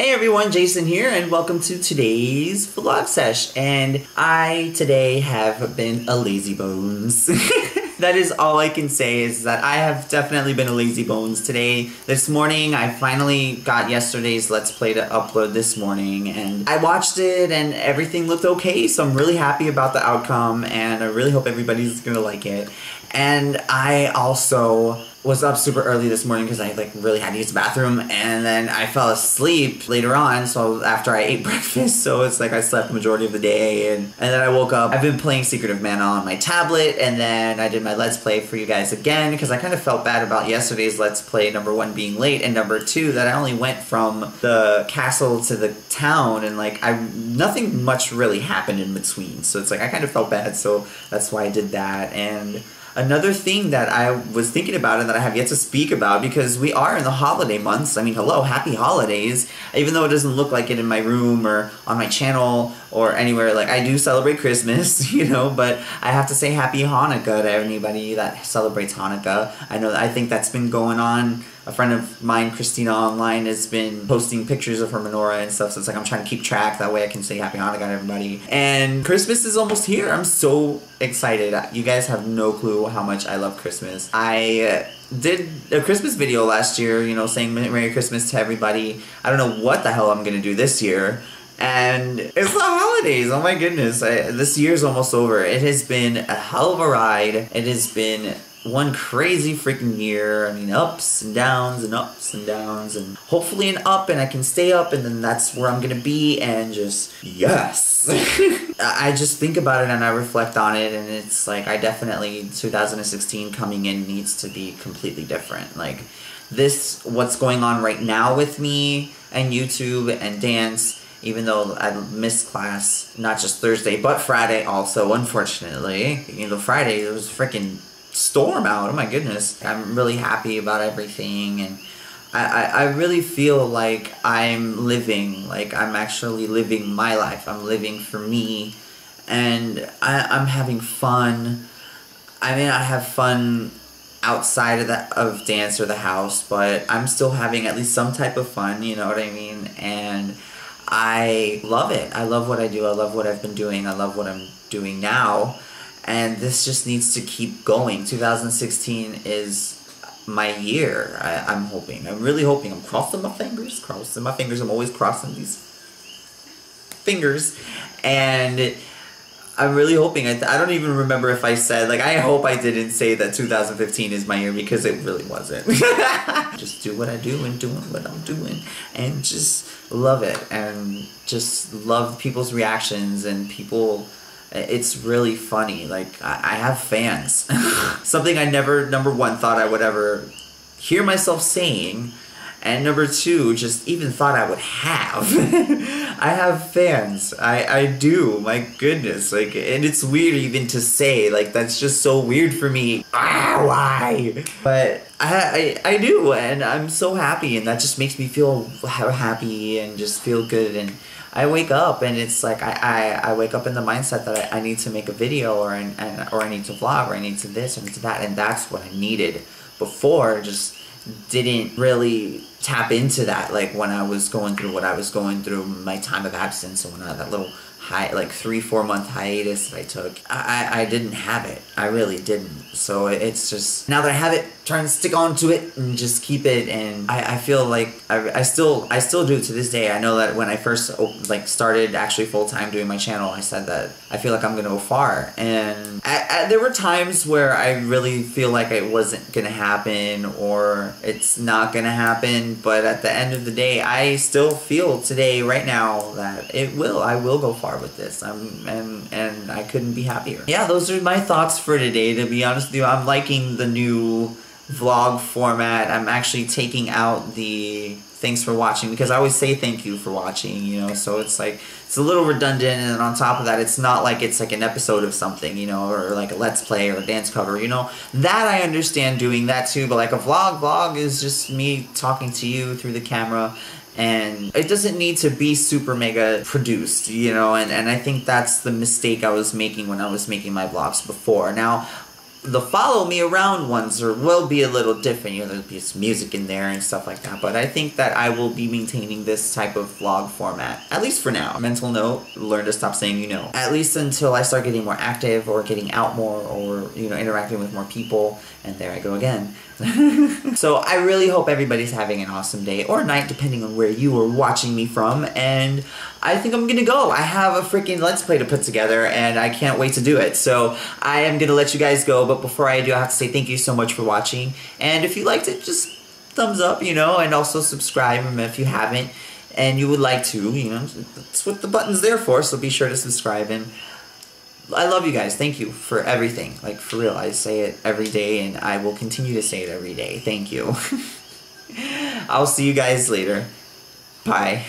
Hey everyone, Jason here, and welcome to today's vlog sesh. And I today have been a lazy bones. that is all I can say is that I have definitely been a lazy bones today. This morning, I finally got yesterday's Let's Play to upload this morning, and I watched it, and everything looked okay, so I'm really happy about the outcome, and I really hope everybody's gonna like it. And I also was up super early this morning because I like really had to use the bathroom and then I fell asleep later on so after I ate breakfast so it's like I slept the majority of the day and, and then I woke up. I've been playing Secret of Mana on my tablet and then I did my let's play for you guys again because I kind of felt bad about yesterday's let's play number one being late and number two that I only went from the castle to the town and like I nothing much really happened in between so it's like I kind of felt bad so that's why I did that and another thing that I was thinking about and that I have yet to speak about because we are in the holiday months. I mean, hello, happy holidays. Even though it doesn't look like it in my room or on my channel or anywhere, like I do celebrate Christmas, you know, but I have to say happy Hanukkah to anybody that celebrates Hanukkah. I know I think that's been going on a friend of mine, Christina Online, has been posting pictures of her menorah and stuff. So it's like I'm trying to keep track. That way I can say Happy Hanukkah to everybody. And Christmas is almost here. I'm so excited. You guys have no clue how much I love Christmas. I uh, did a Christmas video last year, you know, saying Merry Christmas to everybody. I don't know what the hell I'm gonna do this year. And it's the holidays. Oh my goodness. I, this year's almost over. It has been a hell of a ride. It has been one crazy freaking year. I mean, ups and downs and ups and downs, and hopefully an up, and I can stay up, and then that's where I'm gonna be, and just yes. I just think about it and I reflect on it, and it's like I definitely 2016 coming in needs to be completely different. Like this, what's going on right now with me and YouTube and dance even though I missed class, not just Thursday, but Friday also, unfortunately. You know, Friday, it was a freaking storm out. Oh my goodness. I'm really happy about everything and I, I, I really feel like I'm living, like I'm actually living my life. I'm living for me and I, I'm having fun. I may not have fun outside of the of dance or the house, but I'm still having at least some type of fun, you know what I mean? And I love it. I love what I do. I love what I've been doing. I love what I'm doing now and this just needs to keep going. 2016 is my year. I, am hoping. I'm really hoping. I'm crossing my fingers, crossing my fingers. I'm always crossing these fingers, and I'm really hoping. I, I don't even remember if I said like I hope I didn't say that 2015 is my year because it really wasn't. just do what I do and doing what I'm doing, and just love it, and just love people's reactions and people it's really funny. Like I, I have fans. Something I never number one thought I would ever hear myself saying, and number two just even thought I would have. I have fans. I I do. My goodness. Like and it's weird even to say. Like that's just so weird for me. Ah, why? But I, I I do, and I'm so happy, and that just makes me feel happy and just feel good and I wake up and it's like I, I, I wake up in the mindset that I, I need to make a video or and, or I need to vlog or I need to this or I need to that and that's what I needed before just didn't really tap into that like when I was going through what I was going through my time of absence and when I that little high like three four month hiatus that I took I, I didn't have it. I really didn't. So it's just now that I have it trying to stick on to it and just keep it and I, I feel like I, I still I still do to this day. I know that when I first like started actually full-time doing my channel I said that I feel like I'm gonna go far. And I, I, there were times where I really feel like it wasn't gonna happen or it's not gonna happen but at the end of the day I still feel today right now that it will I will go far with this. I'm and and I couldn't be happier. Yeah those are my thoughts for today to be honest with you. I'm liking the new vlog format. I'm actually taking out the thanks for watching because I always say thank you for watching, you know, so it's like it's a little redundant and on top of that it's not like it's like an episode of something, you know, or like a let's play or a dance cover, you know. That I understand doing that too, but like a vlog vlog is just me talking to you through the camera and it doesn't need to be super mega produced, you know, and, and I think that's the mistake I was making when I was making my vlogs before. Now, the follow me around ones are, will be a little different. You know, there'll be some music in there and stuff like that. But I think that I will be maintaining this type of vlog format, at least for now. Mental note, learn to stop saying you know. At least until I start getting more active or getting out more or, you know, interacting with more people. And there I go again. so I really hope everybody's having an awesome day or night, depending on where you are watching me from. And I think I'm gonna go. I have a freaking Let's Play to put together and I can't wait to do it. So I am gonna let you guys go, but before I do, I have to say thank you so much for watching. And if you liked it, just thumbs up, you know, and also subscribe if you haven't and you would like to, you know, that's what the button's there for, so be sure to subscribe and I love you guys. Thank you for everything. Like, for real, I say it every day and I will continue to say it every day. Thank you. I'll see you guys later. Bye.